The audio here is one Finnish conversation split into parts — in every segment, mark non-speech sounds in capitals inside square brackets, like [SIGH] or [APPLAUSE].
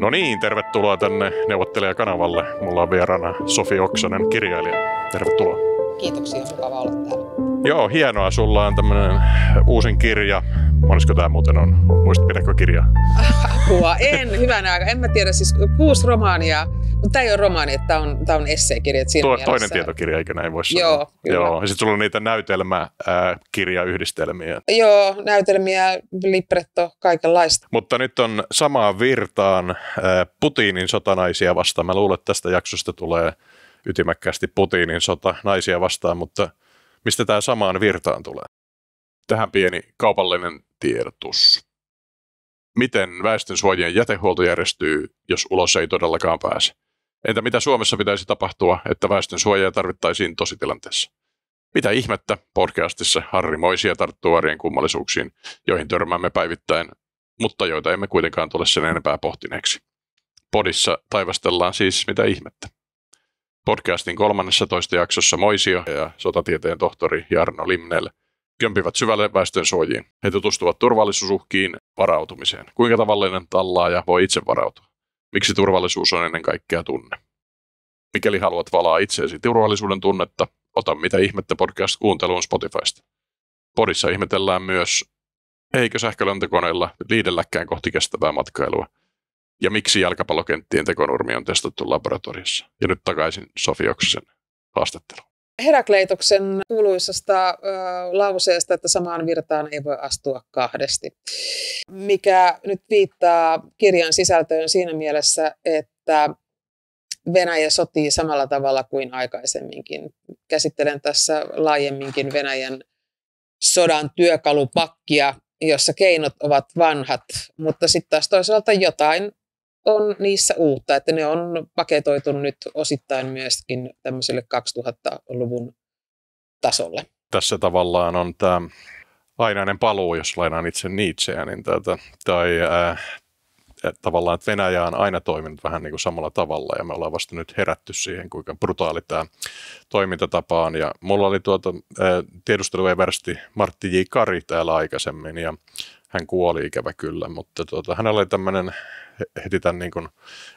No niin, tervetuloa tänne neuvottelijakanavalle. Mulla on vieraana Sofi Oksanen, kirjailija. Tervetuloa. Kiitoksia, mukava olla täällä. Joo, hienoa. Sulla on tämmöinen uusin kirja. Monesko tämä muuten on? Muistipidäkö kirja? [LAUGHS] Apua, en. Hyvänä aika. En mä tiedä, siis kuusi romaania mutta tämä ei ole romaani, että tämä on, tämä on esseekirja. Tuo, mielessä... toinen tietokirja, eikö näin voi sanoa? Joo, kyllä. Joo. Ja sitten sulla on niitä näytelmäkirjayhdistelmiä. Joo, näytelmiä, libretto, kaikenlaista. Mutta nyt on samaan virtaan Putinin sotanaisia vastaan. Mä luulen, että tästä jaksosta tulee ytimäkkäästi Putinin sota naisia vastaan, mutta mistä tämä samaan virtaan tulee? Tähän pieni kaupallinen tiedotus. Miten väestönsuojien jätehuolto järjestyy, jos ulos ei todellakaan pääse? Entä mitä Suomessa pitäisi tapahtua, että väestön suojaa tarvittaisiin tositilanteessa? Mitä ihmettä podcastissa Harri Moisia tarttuu arjen kummallisuuksiin, joihin törmäämme päivittäin, mutta joita emme kuitenkaan tule sen enempää pohtineeksi. Podissa taivastellaan siis mitä ihmettä. Podcastin kolmannessa toista jaksossa Moisio ja sotatieteen tohtori Jarno Limnel kömpivät syvälle väestön suojiin. He tutustuvat turvallisuusuhkiin varautumiseen. Kuinka tavallinen tallaaja voi itse varautua? Miksi turvallisuus on ennen kaikkea tunne? Mikäli haluat valaa itseesi turvallisuuden tunnetta, ota mitä ihmettä podcast kuunteluun Spotifysta. Podissa ihmetellään myös, eikö sähkölentokoneilla liidelläkään kohti kestävää matkailua, ja miksi jalkapallokenttien tekonurmi on testattu laboratoriossa. Ja nyt takaisin Sofi Oksasen haastatteluun. Herakleitoksen kuuluisasta äh, lauseesta, että samaan virtaan ei voi astua kahdesti, mikä nyt viittaa kirjan sisältöön siinä mielessä, että Venäjä sotii samalla tavalla kuin aikaisemminkin. Käsittelen tässä laajemminkin Venäjän sodan työkalupakkia, jossa keinot ovat vanhat, mutta sitten taas toisaalta jotain on niissä uutta, että ne on paketoitu nyt osittain myöskin tämmöiselle 2000-luvun tasolle. Tässä tavallaan on tämä ainainen paluu, jos lainaan itse Nietzscheä, niin tätä, tai äh, tavallaan, että Venäjä on aina toiminut vähän niin kuin samalla tavalla ja me ollaan vasta nyt herätty siihen, kuinka brutaali tämä toimintatapa on. Ja mulla oli tuota, tiedustelueversti Martti J. Kari täällä aikaisemmin ja hän kuoli ikävä kyllä, mutta tuota, hänellä oli tämmöinen heti tämän niin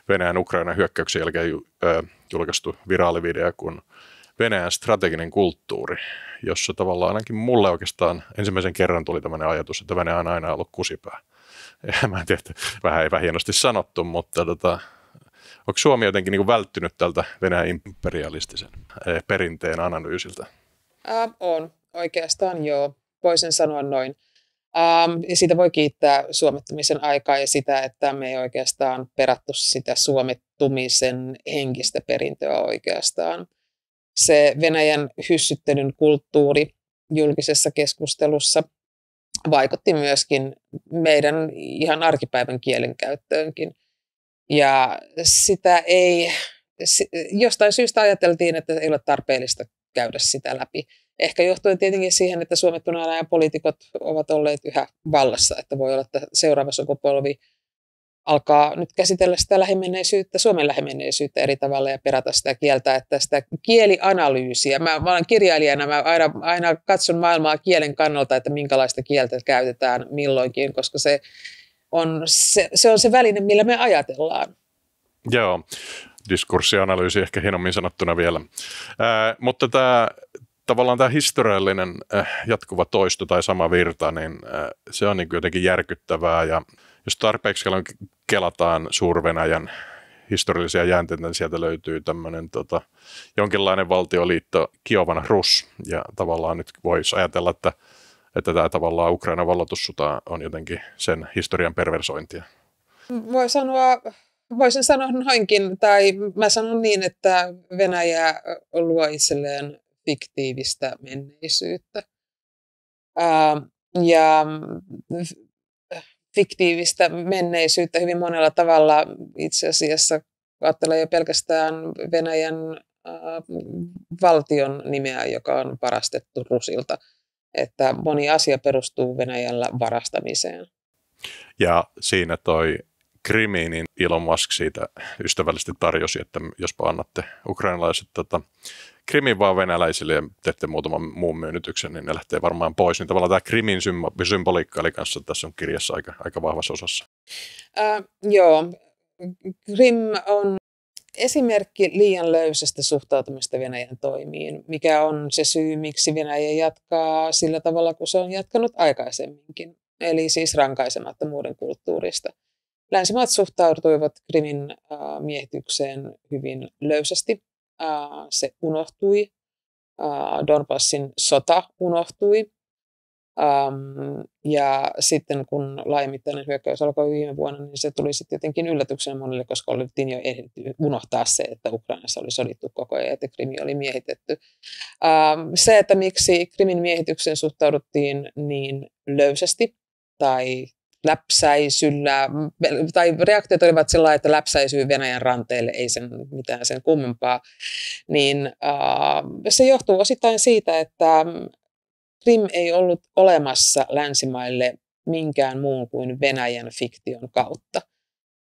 Venäjän Ukrainan hyökkäyksen jälkeen julkaistu viraalivideo kuin Venäjän strateginen kulttuuri, jossa tavallaan ainakin mulle oikeastaan ensimmäisen kerran tuli tämmöinen ajatus, että Venäjä on aina ollut kusipää. Ja mä en tiedä, vähän ei hienosti sanottu, mutta tota, onko Suomi jotenkin niin välttynyt tältä Venäjän imperialistisen perinteen analyysiltä? Äh, on, oikeastaan joo. Voisin sanoa noin. Um, ja siitä voi kiittää suomettumisen aikaa ja sitä, että me ei oikeastaan perattu sitä suomettumisen henkistä perintöä oikeastaan. Se Venäjän hyssyttelyn kulttuuri julkisessa keskustelussa vaikutti myöskin meidän ihan arkipäivän kielenkäyttöönkin. Ja sitä ei, jostain syystä ajateltiin, että ei ole tarpeellista käydä sitä läpi. Ehkä johtuen tietenkin siihen, että suomettuna ajan poliitikot ovat olleet yhä vallassa, että voi olla, että seuraava sukupolvi alkaa nyt käsitellä sitä lähimenneisyyttä, Suomen lähimenneisyyttä eri tavalla ja perata sitä kieltä, että sitä kielianalyysiä. Mä, mä olen kirjailijana, mä aina, aina katson maailmaa kielen kannalta, että minkälaista kieltä käytetään milloinkin, koska se on se, se, on se väline, millä me ajatellaan. Joo, diskurssianalyysi ehkä hienommin sanottuna vielä. Ää, mutta tämä tavallaan tämä historiallinen äh, jatkuva toisto tai sama virta, niin äh, se on niin jotenkin järkyttävää ja jos tarpeeksi kelataan Suur-Venäjän historiallisia jäänteitä, niin sieltä löytyy tämmöinen tota, jonkinlainen valtioliitto Kiovan Rus ja tavallaan nyt voisi ajatella, että, että tämä tavallaan Ukrainan vallatussuta on jotenkin sen historian perversointia. Voi sanoa, voisin sanoa noinkin, tai mä sanon niin, että Venäjä luo itselleen fiktiivistä menneisyyttä. Ää, ja fiktiivistä menneisyyttä hyvin monella tavalla itse asiassa ajattelee jo pelkästään Venäjän ää, valtion nimeä, joka on varastettu Rusilta. Että moni asia perustuu Venäjällä varastamiseen. Ja siinä toi Krimi, niin Elon Musk siitä ystävällisesti tarjosi, että jospa annatte ukrainalaiset tota, Krimin vaan venäläisille ja teette muutaman muun myönnytyksen, niin ne lähtee varmaan pois. Niin tavallaan tämä Krimin symboliikka oli kanssa tässä on kirjassa aika, aika vahvassa osassa. Äh, joo, Krim on esimerkki liian löysästä suhtautumista Venäjän toimiin, mikä on se syy, miksi Venäjä jatkaa sillä tavalla, kun se on jatkanut aikaisemminkin, eli siis rankaisemattomuuden kulttuurista. Länsimaat suhtautuivat Krimin miehitykseen hyvin löysästi. Se unohtui. Donbassin sota unohtui. Ja sitten kun laajamittainen hyökkäys alkoi viime vuonna, niin se tuli sitten jotenkin yllätyksenä monille, koska oltiin jo ehditty unohtaa se, että Ukrainassa oli sodittu koko ajan, että Krimi oli miehitetty. Se, että miksi Krimin miehitykseen suhtauduttiin niin löysästi tai läpsäisyllä, tai reaktiot olivat sellainen, että läpsäisyy Venäjän ranteelle, ei sen mitään sen kummempaa, niin uh, se johtuu osittain siitä, että Krim ei ollut olemassa länsimaille minkään muun kuin Venäjän fiktion kautta.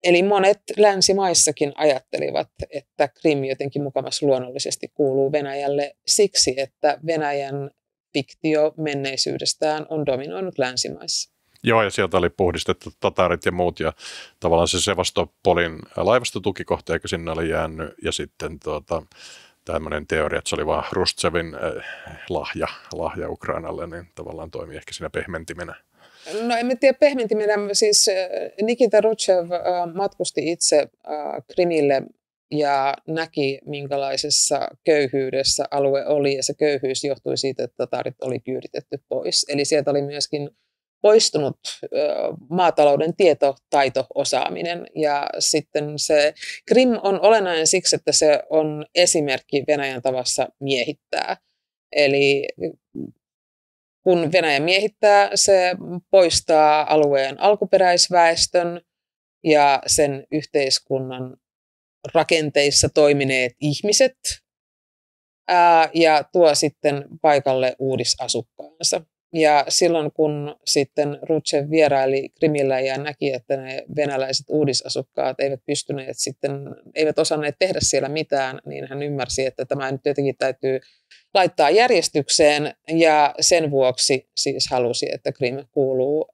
Eli monet länsimaissakin ajattelivat, että Krim jotenkin mukavasti luonnollisesti kuuluu Venäjälle siksi, että Venäjän fiktio menneisyydestään on dominoinut länsimaissa. Joo, ja sieltä oli puhdistettu tatarit ja muut, ja tavallaan se Sevastopolin laivastotukikohta, eikö sinne oli jäänyt, ja sitten tuota, tämmöinen teoria, että se oli vaan Rustsevin äh, lahja, lahja Ukrainalle, niin tavallaan toimii ehkä siinä pehmentimenä. No en tiedä pehmentimenä, siis äh, Nikita Rutschev äh, matkusti itse Krimille ja näki, minkälaisessa köyhyydessä alue oli, ja se köyhyys johtui siitä, että tatarit oli kyyditetty pois. Eli sieltä oli myöskin poistunut maatalouden tietotaito, osaaminen ja sitten se Krim on olennainen siksi, että se on esimerkki Venäjän tavassa miehittää. Eli kun Venäjä miehittää, se poistaa alueen alkuperäisväestön ja sen yhteiskunnan rakenteissa toimineet ihmiset ja tuo sitten paikalle uudisasukkaansa. Ja silloin kun sitten Rutschev vieraili Krimillä ja näki, että ne venäläiset uudisasukkaat eivät pystyneet sitten, eivät osanneet tehdä siellä mitään, niin hän ymmärsi, että tämä nyt jotenkin täytyy laittaa järjestykseen ja sen vuoksi siis halusi, että Krim kuuluu uh,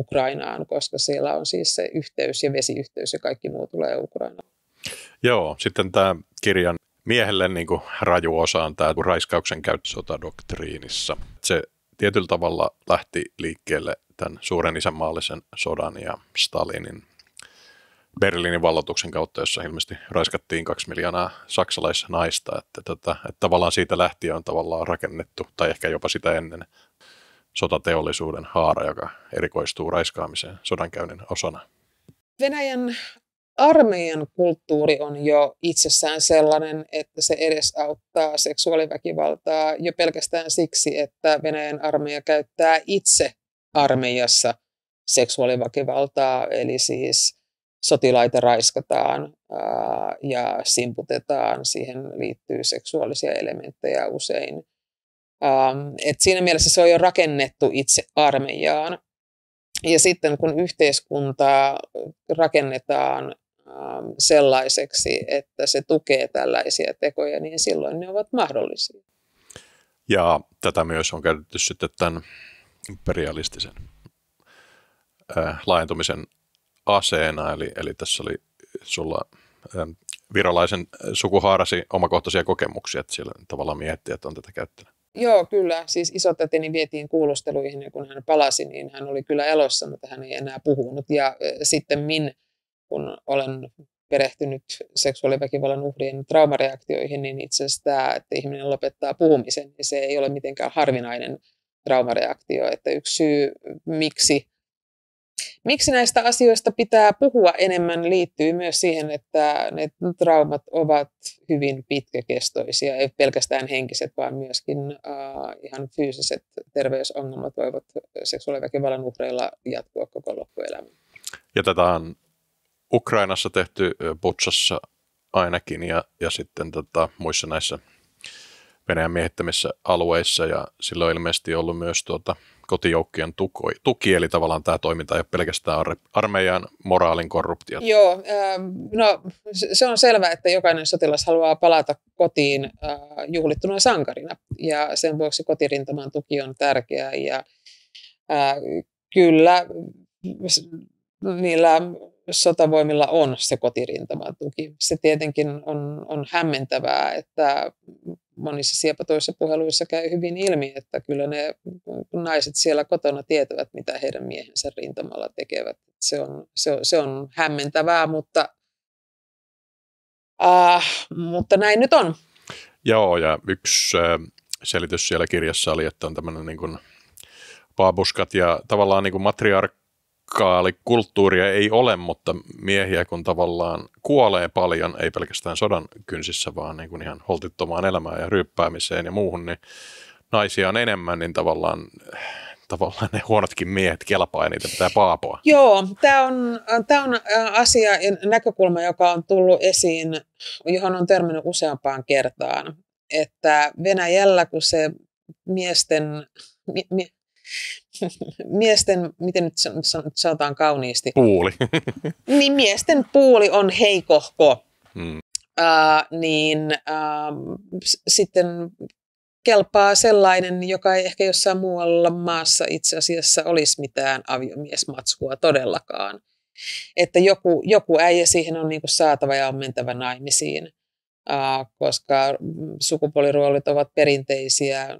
Ukrainaan, koska siellä on siis se yhteys ja vesiyhteys ja kaikki muu tulee Ukrainaan. Joo, sitten tämä kirjan miehelle niin kuin raju osa on tämä raiskauksen käyttö sotadoktriinissa. Se tietyllä tavalla lähti liikkeelle tämän suuren isänmaallisen sodan ja Stalinin Berliinin valloituksen kautta, jossa ilmeisesti raiskattiin kaksi miljoonaa saksalaisnaista. Että, tota, että tavallaan siitä lähtien on tavallaan rakennettu, tai ehkä jopa sitä ennen, sotateollisuuden haara, joka erikoistuu raiskaamiseen sodankäynnin osana. Venäjän armeijan kulttuuri on jo itsessään sellainen, että se edesauttaa seksuaaliväkivaltaa jo pelkästään siksi, että Venäjän armeija käyttää itse armeijassa seksuaaliväkivaltaa, eli siis sotilaita raiskataan ää, ja simputetaan, siihen liittyy seksuaalisia elementtejä usein. Ähm, et siinä mielessä se on jo rakennettu itse armeijaan. Ja sitten kun yhteiskuntaa rakennetaan sellaiseksi, että se tukee tällaisia tekoja, niin silloin ne ovat mahdollisia. Ja tätä myös on käytetty sitten tämän imperialistisen äh, laajentumisen aseena, eli, eli tässä oli sulla äh, virolaisen sukuhaarasi omakohtaisia kokemuksia, että siellä tavallaan miettii, että on tätä käyttänyt. Joo, kyllä. Siis isotätini vietiin kuulusteluihin ja kun hän palasi, niin hän oli kyllä elossa, mutta hän ei enää puhunut. Ja äh, sitten min kun olen perehtynyt seksuaaliväkivallan uhrien traumareaktioihin, niin itse asiassa tämä, että ihminen lopettaa puhumisen, niin se ei ole mitenkään harvinainen traumareaktio. Että yksi syy, miksi, miksi näistä asioista pitää puhua enemmän, liittyy myös siihen, että ne traumat ovat hyvin pitkäkestoisia, ei pelkästään henkiset, vaan myöskin uh, ihan fyysiset terveysongelmat voivat seksuaaliväkivallan uhreilla jatkua koko loppuelämän. Ja tätä on Ukrainassa tehty Butsassa ainakin ja, ja sitten tota, muissa näissä Venäjän miehittämissä alueissa. Ja silloin on ilmeisesti ollut myös tuota, kotijoukkojen tuki, tuki, eli tavallaan tämä toiminta ei ole pelkästään armeijan moraalin korruptio. Joo, äh, no se on selvää, että jokainen sotilas haluaa palata kotiin äh, juhlittuna sankarina, ja sen vuoksi kotirintaman tuki on tärkeää, ja äh, kyllä niillä sotavoimilla on se kotirintamatuki. Se tietenkin on, on hämmentävää, että monissa siepatoissa puheluissa käy hyvin ilmi, että kyllä ne naiset siellä kotona tietävät, mitä heidän miehensä rintamalla tekevät. Se on, se on, se on hämmentävää, mutta, äh, mutta näin nyt on. Joo, ja yksi äh, selitys siellä kirjassa oli, että on tämmöinen niin kuin baabuskat ja tavallaan niin kuin matriarkaalikulttuuria ei ole, mutta miehiä kun tavallaan kuolee paljon, ei pelkästään sodan kynsissä, vaan niin kuin ihan holtittomaan elämään ja ryyppäämiseen ja muuhun, niin naisia on enemmän, niin tavallaan tavallaan ne huonotkin miehet kelpaa ja niitä pitää paapoa. Joo, tämä on, tämä on asia ja näkökulma, joka on tullut esiin, johon on törmännyt useampaan kertaan. Että Venäjällä, kun se miesten, mie, miesten, miten nyt sanotaan kauniisti? Puuli. [LAUGHS] niin miesten puuli on heikohko. Hmm. Uh, niin s- sitten kelpaa sellainen, joka ei ehkä jossain muualla maassa itse asiassa olisi mitään aviomiesmatskua todellakaan. Että joku, joku äijä siihen on niinku saatava ja on mentävä naimisiin, uh, koska sukupuoliroolit ovat perinteisiä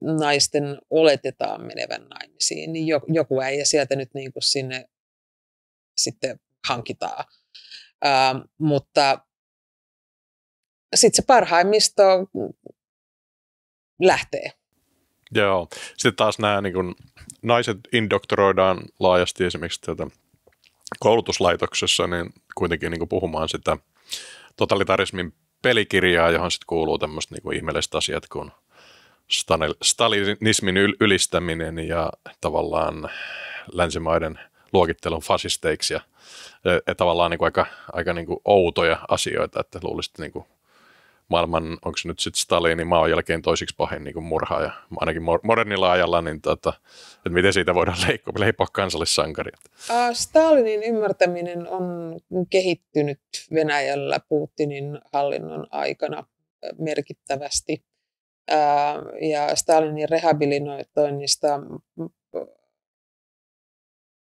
naisten oletetaan menevän naimisiin, niin joku äijä sieltä nyt niin kuin sinne sitten hankitaan. Uh, mutta sitten se parhaimmisto lähtee. Joo. Sitten taas nämä niin kun, naiset indoktoroidaan laajasti esimerkiksi tätä koulutuslaitoksessa, niin kuitenkin niin puhumaan sitä totalitarismin pelikirjaa, johon sitten kuuluu tämmöistä niin ihmeelliset asiat kuin stalinismin ylistäminen ja tavallaan länsimaiden luokittelun fasisteiksi ja, ja tavallaan niin kuin aika, aika niin kuin outoja asioita, että luulisit niin kuin maailman, onko se nyt sitten Stalinin maan jälkeen toisiksi pahin niin murha ja ainakin modernilla ajalla, niin tota, että miten siitä voidaan leikkoa, leipoa kansallissankari? Stalinin ymmärtäminen on kehittynyt Venäjällä Putinin hallinnon aikana merkittävästi ja Stalinin rehabilitoinnista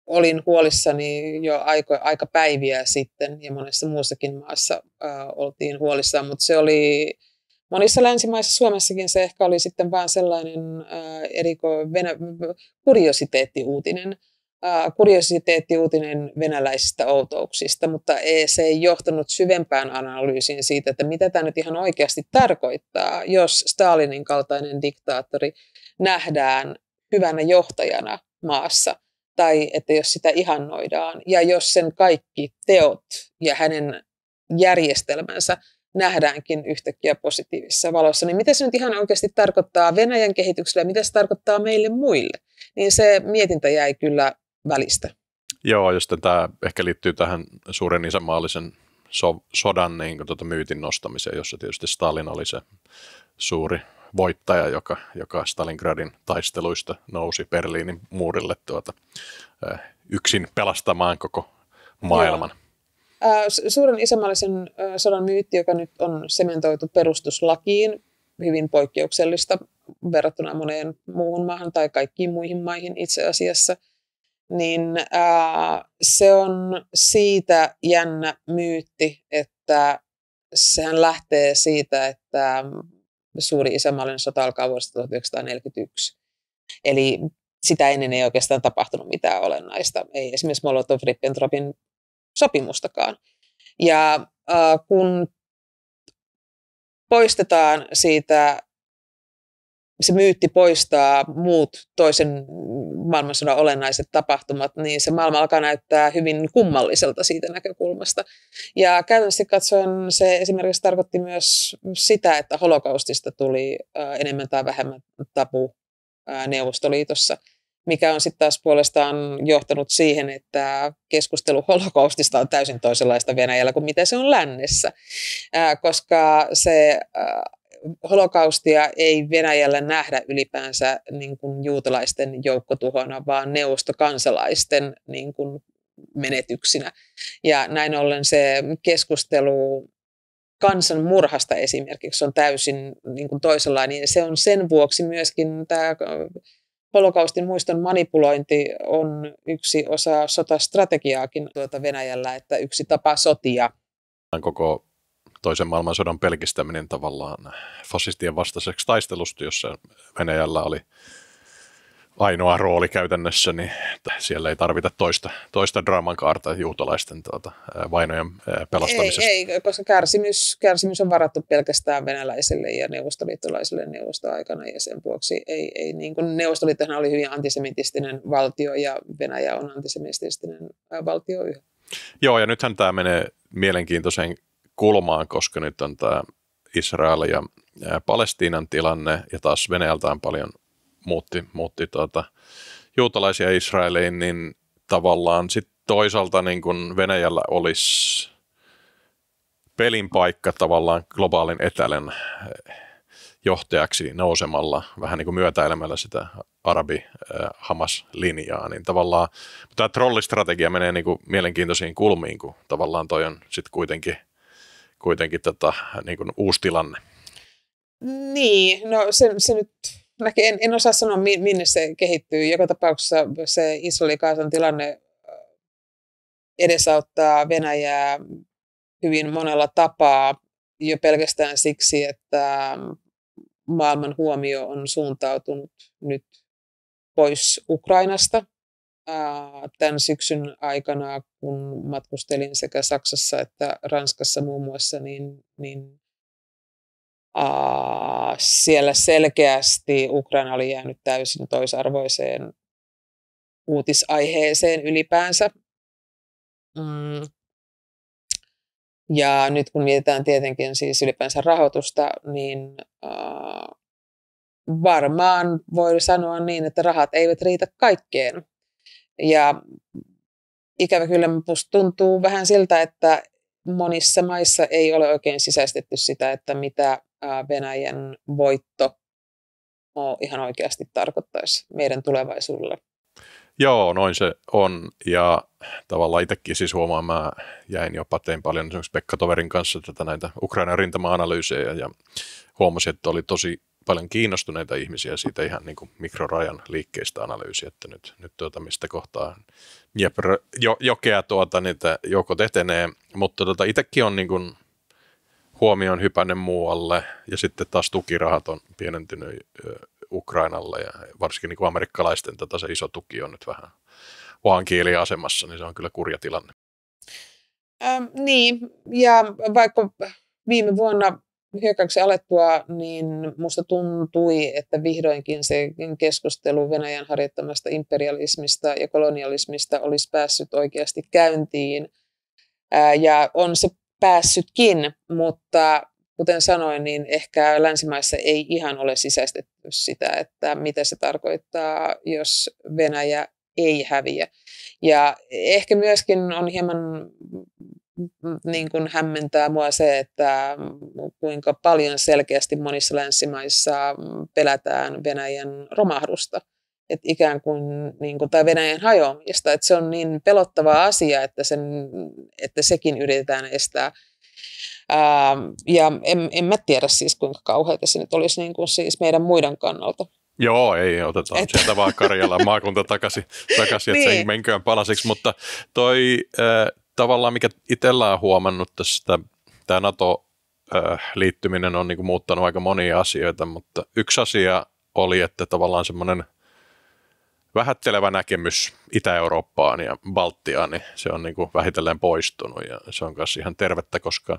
olin huolissani jo aika, aika päiviä sitten ja monessa muussakin maassa äh, oltiin huolissaan, mutta se oli monissa länsimaissa, Suomessakin se ehkä oli sitten vain sellainen äh, eriko venä, kuriositeettiuutinen, kuriositeettiuutinen venäläisistä outouksista, mutta ei, se ei johtanut syvempään analyysiin siitä, että mitä tämä nyt ihan oikeasti tarkoittaa, jos Stalinin kaltainen diktaattori nähdään hyvänä johtajana maassa, tai että jos sitä ihannoidaan, ja jos sen kaikki teot ja hänen järjestelmänsä nähdäänkin yhtäkkiä positiivisessa valossa, niin mitä se nyt ihan oikeasti tarkoittaa Venäjän kehitykselle ja mitä se tarkoittaa meille muille? Niin se mietintä jäi kyllä välistä. Joo, ja sitten tämä ehkä liittyy tähän suuren isämaallisen so, sodan niin tuota, myytin nostamiseen, jossa tietysti Stalin oli se suuri voittaja, joka, joka Stalingradin taisteluista nousi Berliinin muurille tuota, yksin pelastamaan koko maailman. Joo. Suuren isämaallisen sodan myytti, joka nyt on sementoitu perustuslakiin, hyvin poikkeuksellista verrattuna moneen muuhun maahan tai kaikkiin muihin maihin itse asiassa – niin ää, se on siitä jännä myytti, että sehän lähtee siitä, että suuri isämaallinen sota alkaa vuodesta 1941. Eli sitä ennen ei oikeastaan tapahtunut mitään olennaista, ei esimerkiksi Molotov-Ribbentropin sopimustakaan. Ja äh, kun poistetaan siitä se myytti poistaa muut toisen maailmansodan olennaiset tapahtumat, niin se maailma alkaa näyttää hyvin kummalliselta siitä näkökulmasta. Ja käytännössä katsoen se esimerkiksi tarkoitti myös sitä, että holokaustista tuli enemmän tai vähemmän tabu Neuvostoliitossa, mikä on sitten taas puolestaan johtanut siihen, että keskustelu holokaustista on täysin toisenlaista Venäjällä kuin mitä se on lännessä, koska se holokaustia ei Venäjällä nähdä ylipäänsä niin kuin juutalaisten joukkotuhona, vaan neuvostokansalaisten niin kuin menetyksinä. Ja näin ollen se keskustelu kansan murhasta esimerkiksi on täysin niin kuin toisenlainen. Se on sen vuoksi myöskin tämä holokaustin muiston manipulointi on yksi osa sotastrategiaakin tuota Venäjällä, että yksi tapa sotia. Koko toisen maailmansodan pelkistäminen tavallaan fasistien vastaiseksi taistelusta, jossa Venäjällä oli ainoa rooli käytännössä, niin siellä ei tarvita toista, toista draaman kaarta juutalaisten tuota, vainojen pelastamisesta. Ei, ei, koska kärsimys, kärsimys on varattu pelkästään venäläisille ja neuvostoliittolaisille neuvostoaikana ja sen vuoksi ei, ei niin kuin Neuvostoliittohan oli hyvin antisemitistinen valtio ja Venäjä on antisemitistinen valtio yhä. Joo, ja nythän tämä menee mielenkiintoiseen kulmaan, koska nyt on tämä Israel ja Palestiinan tilanne ja taas Venäjältä on paljon muutti, muutti tuota, juutalaisia Israeliin, niin tavallaan sitten toisaalta niin kun Venäjällä olisi pelin paikka tavallaan globaalin etelän eh, johtajaksi nousemalla, vähän niin kuin myötäilemällä sitä arabi-Hamas-linjaa, niin tavallaan tämä trollistrategia menee niin kuin mielenkiintoisiin kulmiin, kun tavallaan toi on sitten kuitenkin, kuitenkin tota, niin kuin uusi tilanne. Niin, no se, se nyt en, en osaa sanoa, minne se kehittyy. Joka tapauksessa se Israelin tilanne äh, edesauttaa Venäjää hyvin monella tapaa jo pelkästään siksi, että maailman huomio on suuntautunut nyt pois Ukrainasta. Tämän syksyn aikana, kun matkustelin sekä Saksassa että Ranskassa muun muassa, niin, niin Uh, siellä selkeästi Ukraina oli jäänyt täysin toisarvoiseen uutisaiheeseen ylipäänsä. Mm. Ja nyt kun mietitään tietenkin siis ylipäänsä rahoitusta, niin varmaan voi sanoa niin, että rahat eivät riitä kaikkeen. Ja ikävä kyllä musta tuntuu vähän siltä, että monissa maissa ei ole oikein sisäistetty sitä, että mitä Venäjän voitto ihan oikeasti tarkoittaisi meidän tulevaisuudelle. Joo, noin se on. Ja tavallaan itsekin siis huomaan, mä jäin jopa, tein paljon esimerkiksi Pekka Toverin kanssa tätä näitä Ukrainan rintama-analyysejä ja huomasin, että oli tosi paljon kiinnostuneita ihmisiä siitä ihan niin kuin mikrorajan liikkeistä analyysiä, että nyt, nyt tuota, mistä kohtaa Dnieper, jo, jokea tuota, niitä joukot etenee, mutta tuota, itsekin on niin kuin huomioon hypännyt muualle ja sitten taas tukirahat on pienentynyt Ukrainalle ja varsinkin niin kuin amerikkalaisten tota, se iso tuki on nyt vähän vaan asemassa, niin se on kyllä kurja tilanne. Ähm, niin, ja vaikka viime vuonna hyökkäyksen alettua, niin musta tuntui, että vihdoinkin se keskustelu Venäjän harjoittamasta imperialismista ja kolonialismista olisi päässyt oikeasti käyntiin. Ja on se päässytkin, mutta kuten sanoin, niin ehkä länsimaissa ei ihan ole sisäistetty sitä, että mitä se tarkoittaa, jos Venäjä ei häviä. Ja ehkä myöskin on hieman niin kuin hämmentää mua se, että kuinka paljon selkeästi monissa länsimaissa pelätään Venäjän romahdusta. Että ikään kuin, niin kuin, tai Venäjän hajoamista. Että se on niin pelottava asia, että, sen, että sekin yritetään estää. Ää, ja en, en mä tiedä siis, kuinka kauheita se nyt olisi niin kuin siis meidän muiden kannalta. Joo, ei, otetaan Et... sieltä vaan Karjalan maakunta takaisin, [LAUGHS] takaisin että niin. se menköön palasiksi, mutta toi äh, tavallaan, mikä itsellä on huomannut tästä, tämä NATO-liittyminen on niin kuin muuttanut aika monia asioita, mutta yksi asia oli, että tavallaan semmoinen vähättelevä näkemys Itä-Eurooppaan ja Baltiaan, niin se on niin kuin vähitellen poistunut ja se on myös ihan tervettä, koska,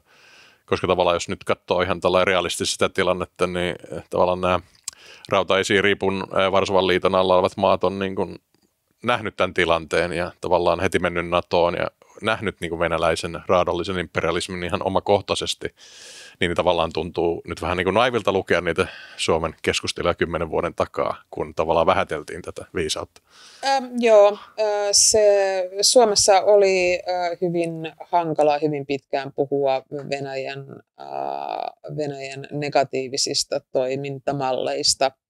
koska tavallaan jos nyt katsoo ihan tällä realistisesti sitä tilannetta, niin tavallaan nämä rautaisiin riipun Varsovan liiton alla olevat maat on niin kuin nähnyt tämän tilanteen ja tavallaan heti mennyt NATOon ja nähnyt niin kuin venäläisen raadollisen imperialismin ihan omakohtaisesti, niin tavallaan tuntuu nyt vähän niin kuin naivilta lukea niitä Suomen keskusteluja kymmenen vuoden takaa, kun tavallaan vähäteltiin tätä viisautta. Ähm, joo, se Suomessa oli hyvin hankala hyvin pitkään puhua Venäjän, Venäjän negatiivisista toimintamalleista –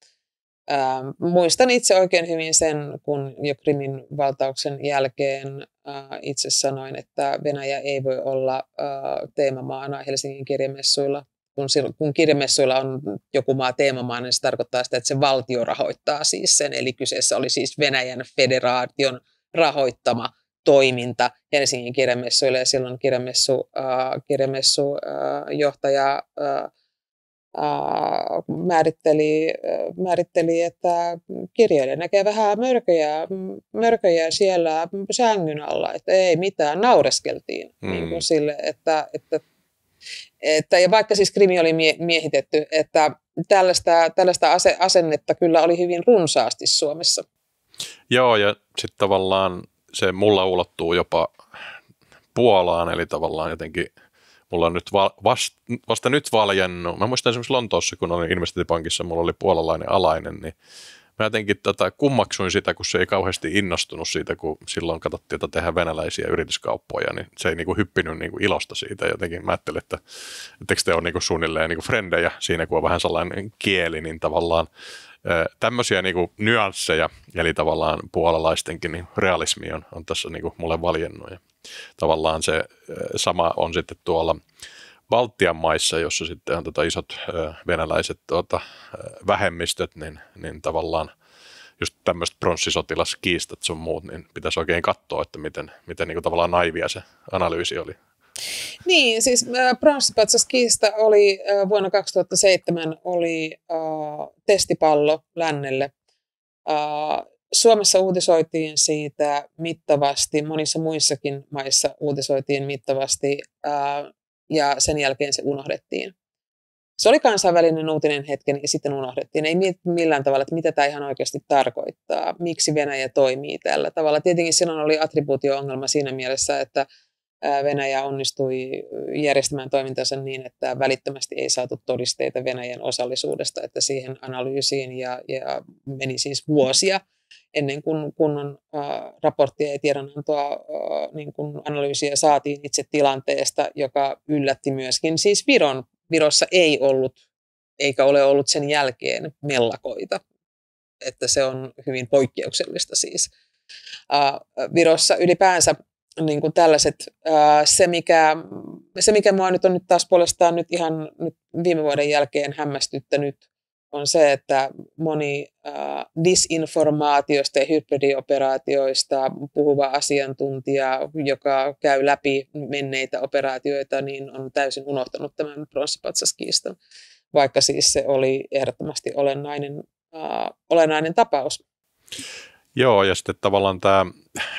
Ähm, muistan itse oikein hyvin sen, kun jo Krimin valtauksen jälkeen äh, itse sanoin, että Venäjä ei voi olla äh, teemamaana Helsingin kirjamessuilla kun, kun kirjamessuilla on joku maa teemamaa, niin se tarkoittaa sitä, että se valtio rahoittaa siis sen. Eli kyseessä oli siis Venäjän federaation rahoittama toiminta Helsingin kirjamessuille ja silloin kirjamessu, äh, kirjamessu äh, johtaja äh, määritteli, määritteli, että kirjailija näkee vähän mörköjä, mörköjä siellä sängyn alla, että ei mitään, naureskeltiin mm. niin kuin sille, että, että, että, ja vaikka siis krimi oli mie, miehitetty, että tällaista, tällaista ase, asennetta kyllä oli hyvin runsaasti Suomessa. Joo, ja sitten tavallaan se mulla ulottuu jopa Puolaan, eli tavallaan jotenkin – mulla on nyt va- vast, vasta nyt valjennut. Mä muistan esimerkiksi Lontoossa, kun olin investointipankissa, mulla oli puolalainen alainen, niin mä jotenkin tota, kummaksuin sitä, kun se ei kauheasti innostunut siitä, kun silloin katsottiin, että tehdään venäläisiä yrityskauppoja, niin se ei niinku hyppinyt niinku ilosta siitä. Jotenkin mä ajattelin, että etteikö te ole niinku suunnilleen niinku frendejä siinä, kun on vähän sellainen kieli, niin tavallaan tämmöisiä niinku nyansseja, eli tavallaan puolalaistenkin niin realismi on, on tässä niinku mulle valjennut. Ja tavallaan se sama on sitten tuolla Baltian maissa, jossa sitten on tota isot venäläiset tuota, vähemmistöt, niin, niin tavallaan just tämmöiset pronssisotilaskiistat sun muut, niin pitäisi oikein katsoa, että miten, miten niin kuin tavallaan naivia se analyysi oli. Niin, siis äh, oli äh, vuonna 2007 oli äh, testipallo lännelle. Äh, Suomessa uutisoitiin siitä mittavasti, monissa muissakin maissa uutisoitiin mittavasti ää, ja sen jälkeen se unohdettiin. Se oli kansainvälinen uutinen hetken ja sitten unohdettiin. Ei millään tavalla, että mitä tämä ihan oikeasti tarkoittaa, miksi Venäjä toimii tällä tavalla. Tietenkin silloin oli attribuutio-ongelma siinä mielessä, että Venäjä onnistui järjestämään toimintansa niin, että välittömästi ei saatu todisteita Venäjän osallisuudesta, että siihen analyysiin ja, ja meni siis vuosia – ennen kuin kunnon äh, raporttia ja tiedonantoa äh, niin kuin analyysiä saatiin itse tilanteesta, joka yllätti myöskin siis Viron. Virossa ei ollut, eikä ole ollut sen jälkeen mellakoita, että se on hyvin poikkeuksellista siis. Äh, Virossa ylipäänsä niin kuin tällaiset, se mikä, se mikä mua nyt on nyt taas puolestaan nyt ihan nyt viime vuoden jälkeen hämmästyttänyt, on se, että moni disinformaatiosta ja hybridioperaatioista puhuva asiantuntija, joka käy läpi menneitä operaatioita, niin on täysin unohtanut tämän pronssipatsaskiiston, vaikka siis se oli ehdottomasti olennainen, olennainen tapaus. Joo, ja sitten tavallaan tämä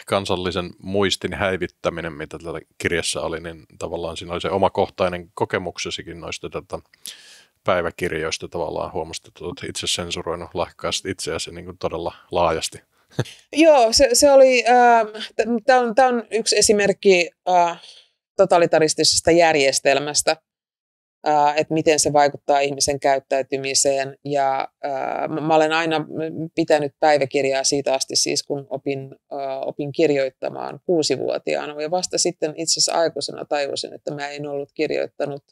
kansallisen muistin häivittäminen, mitä tällä kirjassa oli, niin tavallaan siinä oli se omakohtainen kokemuksesikin noista tätä päiväkirjoista tavallaan huomasit, että olet itse sensuroinut lahjakkaasti itseäsi niin kuin todella laajasti. [LAUGHS] Joo, se, se oli, äh, tämä on, on yksi esimerkki äh, totalitaristisesta järjestelmästä, että miten se vaikuttaa ihmisen käyttäytymiseen. Ja äh, mä olen aina pitänyt päiväkirjaa siitä asti, siis kun opin, äh, opin kirjoittamaan kuusivuotiaana. Ja vasta sitten itse asiassa aikuisena tajusin, että mä en ollut kirjoittanut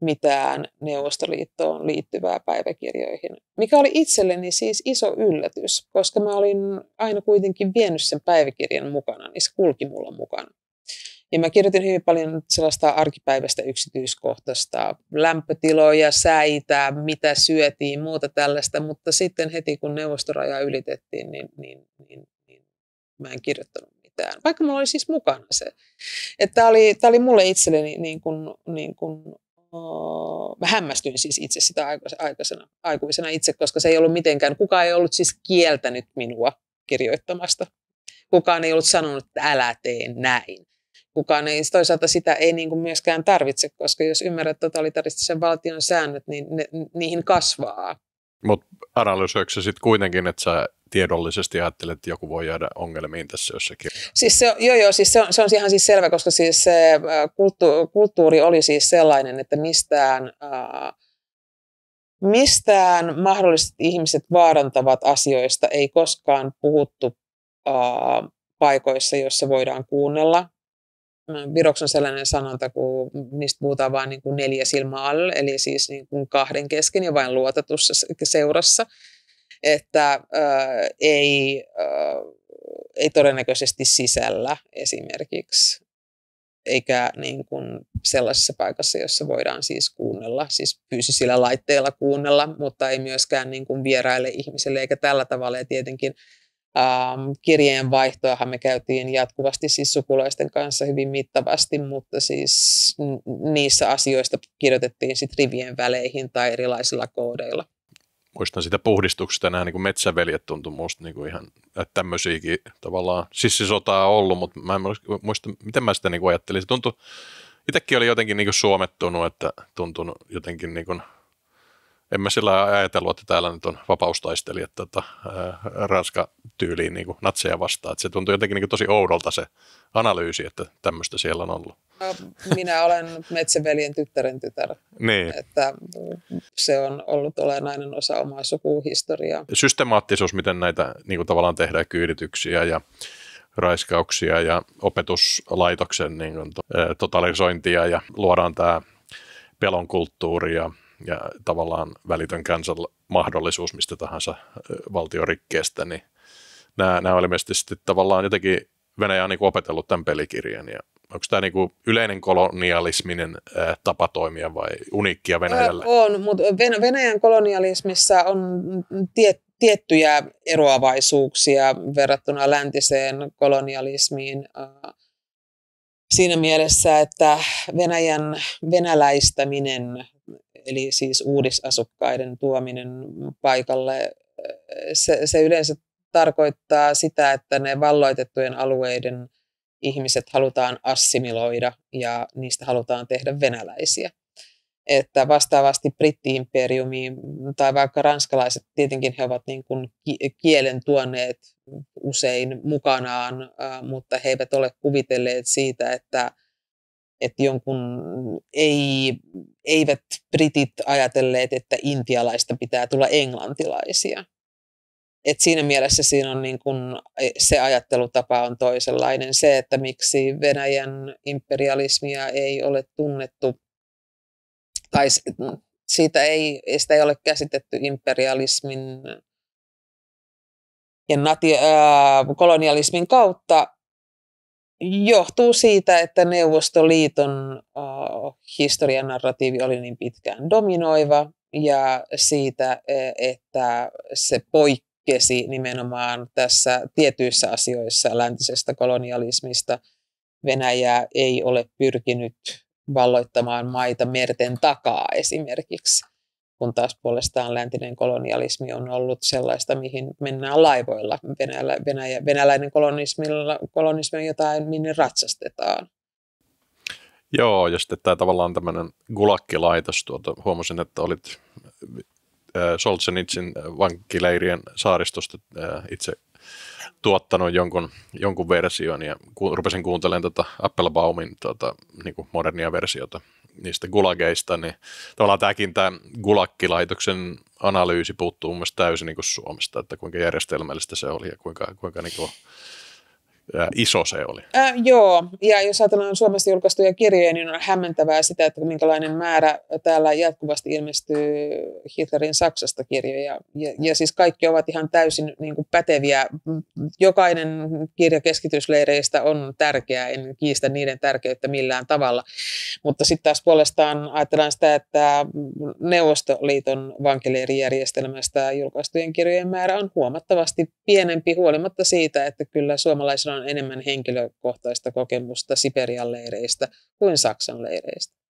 mitään Neuvostoliittoon liittyvää päiväkirjoihin, mikä oli itselleni siis iso yllätys, koska mä olin aina kuitenkin vienyt sen päiväkirjan mukana, niin se kulki mulla mukana. Ja mä kirjoitin hyvin paljon sellaista arkipäivästä yksityiskohtaista, lämpötiloja, säitä, mitä syötiin, muuta tällaista, mutta sitten heti kun neuvostoraja ylitettiin, niin, niin, niin, niin mä en kirjoittanut mitään, vaikka mulla oli siis mukana se. Tämä oli, oli mulle itselleni niin kuin, niin kuin mä hämmästyin siis itse sitä aikuisena, aikuisena itse, koska se ei ollut mitenkään, kukaan ei ollut siis kieltänyt minua kirjoittamasta. Kukaan ei ollut sanonut, että älä tee näin. Kukaan ei, toisaalta sitä ei niin kuin myöskään tarvitse, koska jos ymmärrät totalitaristisen valtion säännöt, niin ne, niihin kasvaa. Mutta analysoiko sitten kuitenkin, että sä tiedollisesti ajattelet, että joku voi jäädä ongelmiin tässä jossakin? Siis se, joo, joo, siis se on, se on ihan siis selvä, koska siis se äh, kulttu, kulttuuri oli siis sellainen, että mistään, äh, mistään mahdolliset ihmiset vaarantavat asioista ei koskaan puhuttu äh, paikoissa, joissa voidaan kuunnella. Viroksi on sellainen sanonta, kun niistä puhutaan vain niin kuin neljä silmää alle, eli siis niin kuin kahden kesken ja vain luotetussa seurassa että äh, ei, äh, ei todennäköisesti sisällä esimerkiksi eikä niin kuin sellaisessa paikassa, jossa voidaan siis kuunnella, siis fyysisillä laitteilla kuunnella, mutta ei myöskään niin kuin vieraille ihmisille, eikä tällä tavalla. Ja tietenkin ähm, kirjeen vaihtoahan me käytiin jatkuvasti siis sukulaisten kanssa hyvin mittavasti, mutta siis niissä asioista kirjoitettiin sitten rivien väleihin tai erilaisilla koodeilla muistan sitä puhdistuksesta nämä niin metsäveljet tuntui musta niin kuin ihan, tämmöisiäkin tavallaan sissisotaa on ollut, mutta mä en muista, miten mä sitä niin kuin ajattelin. Se tuntui, itsekin oli jotenkin niin kuin suomettunut, että tuntunut jotenkin niin kuin, en mä sillä ajatellut, että täällä nyt on vapaustaistelijat tota, Ranska-tyyliin niin natseja vastaan. Että se tuntui jotenkin niin tosi oudolta se analyysi, että tämmöistä siellä on ollut. Minä olen metsäveljen tyttären tytär. Niin. Että se on ollut olennainen osa omaa sukuhistoriaa. Systemaattisuus, miten näitä niin kuin tavallaan tehdään kyydityksiä ja raiskauksia ja opetuslaitoksen niin kuin, totalisointia ja luodaan tämä pelon kulttuuri ja, ja tavallaan välitön kansan mahdollisuus mistä tahansa valtiorikkeestä, niin nämä, nämä oli ilmeisesti tavallaan jotenkin Venäjä on niin opetellut tämän pelikirjan ja onko tämä niinku yleinen kolonialisminen tapa toimia vai uniikkia Venäjällä? On, mutta Venäjän kolonialismissa on tie, tiettyjä eroavaisuuksia verrattuna läntiseen kolonialismiin. Siinä mielessä, että Venäjän venäläistäminen, eli siis uudisasukkaiden tuominen paikalle, se, se yleensä tarkoittaa sitä, että ne valloitettujen alueiden – ihmiset halutaan assimiloida ja niistä halutaan tehdä venäläisiä. Että vastaavasti brittiimperiumi tai vaikka ranskalaiset, tietenkin he ovat niin kuin kielen tuoneet usein mukanaan, mutta he eivät ole kuvitelleet siitä, että, että jonkun ei, eivät britit ajatelleet, että intialaista pitää tulla englantilaisia et siinä mielessä siinä on niin kun, e, se ajattelutapa on toisenlainen. Se, että miksi Venäjän imperialismia ei ole tunnettu, tai siitä ei, sitä ei ole käsitetty imperialismin ja nati, ää, kolonialismin kautta, johtuu siitä, että Neuvostoliiton äh, historian narratiivi oli niin pitkään dominoiva ja siitä, e, että se poik poikkesi nimenomaan tässä tietyissä asioissa läntisestä kolonialismista. Venäjä ei ole pyrkinyt valloittamaan maita merten takaa esimerkiksi, kun taas puolestaan läntinen kolonialismi on ollut sellaista, mihin mennään laivoilla. Venäjä, Venäjä, venäläinen kolonismi on jotain, minne ratsastetaan. Joo, ja sitten tämä tavallaan tämmöinen gulakkilaitos, tuota, huomasin, että olit Äh, Solzhenitsin äh, vankileirien saaristosta äh, itse tuottanut jonkun, jonkun version ja ku, rupesin kuuntelemaan tota Applebaumin tota, niin modernia versiota niistä gulageista, niin tavallaan tämäkin tämä gulakkilaitoksen analyysi puuttuu mun täysin niin kuin Suomesta, että kuinka järjestelmällistä se oli ja kuinka, kuinka niin kuin iso se oli. Äh, joo, ja jos ajatellaan Suomesta julkaistuja kirjoja, niin on hämmentävää sitä, että minkälainen määrä täällä jatkuvasti ilmestyy Hitlerin Saksasta kirjoja. Ja, ja siis kaikki ovat ihan täysin niin kuin päteviä. Jokainen kirja keskitysleireistä on tärkeä, en kiistä niiden tärkeyttä millään tavalla. Mutta sitten taas puolestaan ajatellaan sitä, että Neuvostoliiton vankileirijärjestelmästä julkaistujen kirjojen määrä on huomattavasti pienempi huolimatta siitä, että kyllä suomalaisilla on enemmän henkilökohtaista kokemusta Siperian leireistä kuin Saksan leireistä.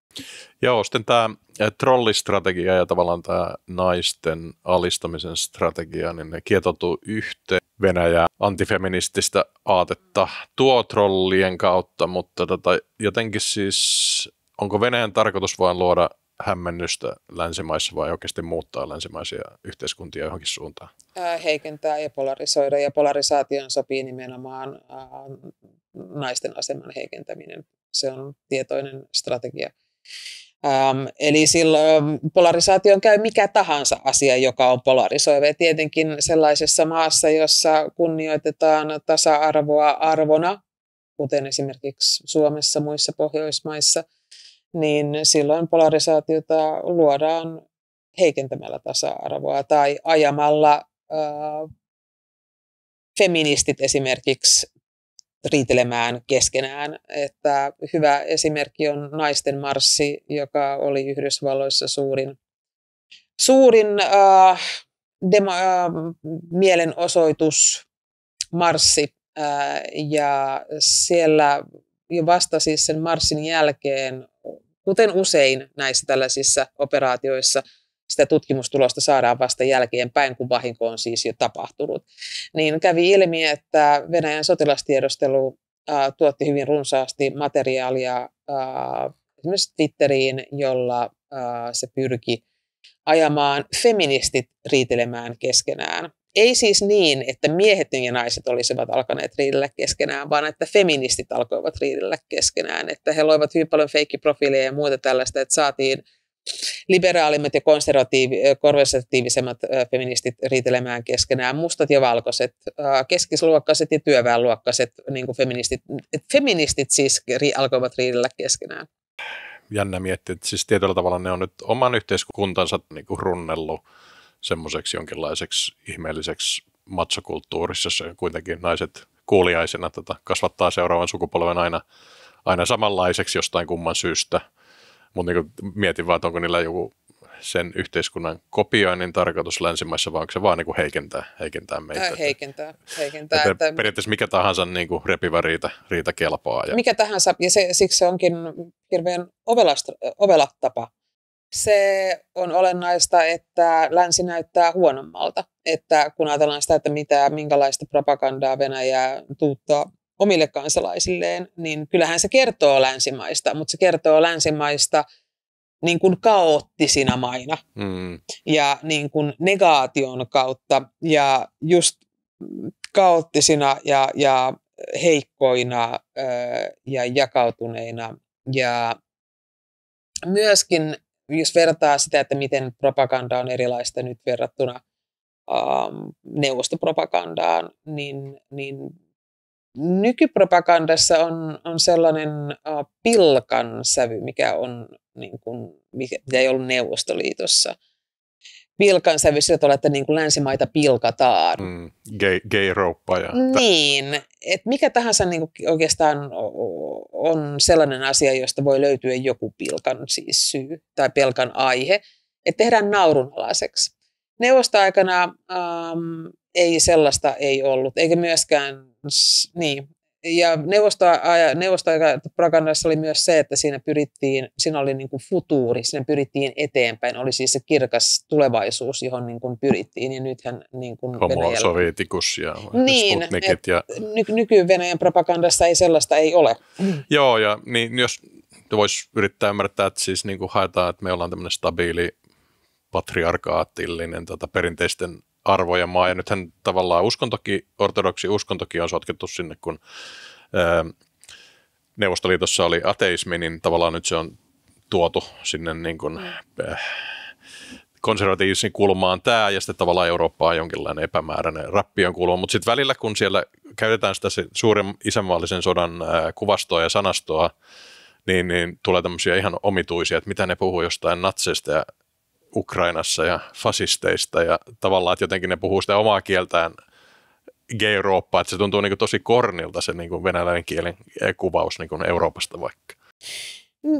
Joo, sitten tämä trollistrategia ja tavallaan tämä naisten alistamisen strategia, niin ne kietoutuu yhteen Venäjä antifeminististä aatetta tuo trollien kautta, mutta tota, jotenkin siis, onko Venäjän tarkoitus vain luoda hämmennystä länsimaissa vai oikeasti muuttaa länsimaisia yhteiskuntia johonkin suuntaan? Heikentää ja polarisoida ja polarisaation sopii nimenomaan naisten aseman heikentäminen. Se on tietoinen strategia. Ähm, eli silloin polarisaation käy mikä tahansa asia, joka on polarisoiva. Ja tietenkin sellaisessa maassa, jossa kunnioitetaan tasa-arvoa arvona, kuten esimerkiksi Suomessa, muissa Pohjoismaissa – niin silloin polarisaatiota luodaan heikentämällä tasa-arvoa tai ajamalla äh, feministit esimerkiksi riitelemään keskenään. Että hyvä esimerkki on naisten marssi, joka oli Yhdysvalloissa suurin, suurin äh, demo, äh, mielenosoitus, marssi. Ja siellä jo vasta siis sen marssin jälkeen, kuten usein näissä tällaisissa operaatioissa, sitä tutkimustulosta saadaan vasta jälkeenpäin, kun vahinko on siis jo tapahtunut. Niin kävi ilmi, että Venäjän sotilastiedostelu äh, tuotti hyvin runsaasti materiaalia äh, esimerkiksi Twitteriin, jolla äh, se pyrki ajamaan feministit riitelemään keskenään. Ei siis niin, että miehet ja naiset olisivat alkaneet riidellä keskenään, vaan että feministit alkoivat riidellä keskenään. Että he loivat hyvin paljon feikkiprofiileja ja muuta tällaista, että saatiin liberaalimmat ja konservatiivi, konservatiivisemmat feministit riitelemään keskenään, mustat ja valkoiset, keskisluokkaiset ja työväenluokkaiset niin kuin feministit. Feministit siis alkoivat riidellä keskenään. Jännä miettiä, että siis tietyllä tavalla ne on nyt oman yhteiskuntansa niin kuin runnellut semmoiseksi jonkinlaiseksi ihmeelliseksi matsokulttuurissa, jossa kuitenkin naiset kuuliaisena tota, kasvattaa seuraavan sukupolven aina, aina samanlaiseksi jostain kumman syystä. Mutta niin mietin vaan, että onko niillä joku sen yhteiskunnan kopioinnin tarkoitus länsimaissa, vai onko se vaan niin kuin heikentää, heikentää meitä? Äh, heikentää, heikentää. Että, että periaatteessa mikä tahansa niin kuin repivä riita, riita kelpaa. Ja... Mikä tahansa, ja se, siksi se onkin hirveän ovela tapa se on olennaista, että länsi näyttää huonommalta. Että kun ajatellaan sitä, että mitä, minkälaista propagandaa Venäjä tuuttaa omille kansalaisilleen, niin kyllähän se kertoo länsimaista, mutta se kertoo länsimaista niin kuin kaoottisina maina mm. ja niin kuin negaation kautta ja just kaoottisina ja, ja heikkoina ja jakautuneina ja myöskin jos vertaa sitä, että miten propaganda on erilaista nyt verrattuna ähm, neuvostopropagandaan, niin, niin nykypropagandassa on, on sellainen äh, pilkan sävy, mikä on niin kuin, mikä, ei ollut Neuvostoliitossa – pilkan sävy sillä tavalla, että niin kuin länsimaita pilkataan. Mm, gay, gay rouppa ja... Niin, että mikä tahansa niin kuin oikeastaan on sellainen asia, josta voi löytyä joku pilkan siis syy tai pelkan aihe, että tehdään naurunalaiseksi. Neuvostoaikana ähm, ei sellaista ei ollut, eikä myöskään, niin, ja neuvostoprogramassa oli myös se, että siinä pyrittiin, siinä oli niin kuin futuuri, siinä pyrittiin eteenpäin, oli siis se kirkas tulevaisuus, johon niin kuin pyrittiin, ja nythän niin kuin Homo sovetikus ja niin, ja... Ny- nyky-Venäjän propagandassa ei sellaista ei ole. Joo, ja niin, jos voisi yrittää ymmärtää, että siis niin kuin haetaan, että me ollaan tämmöinen stabiili patriarkaatillinen tota, perinteisten arvoja maa. Ja nythän tavallaan uskontoki, ortodoksi uskontoki on sotkettu sinne, kun ää, Neuvostoliitossa oli ateismi, niin tavallaan nyt se on tuotu sinne niin kuin, äh, konservatiivisen kulmaan tämä, ja sitten tavallaan Eurooppaan jonkinlainen epämääräinen rappion kulma. Mutta sitten välillä, kun siellä käytetään sitä suuren isänmaallisen sodan ää, kuvastoa ja sanastoa, niin, niin tulee tämmöisiä ihan omituisia, että mitä ne puhuu jostain natseista ja Ukrainassa ja fasisteista ja tavallaan, että jotenkin ne puhuu sitä omaa kieltään gay-Eurooppaa, että se tuntuu niin kuin tosi kornilta se niin kuin venäläinen kielen kuvaus niin kuin Euroopasta vaikka.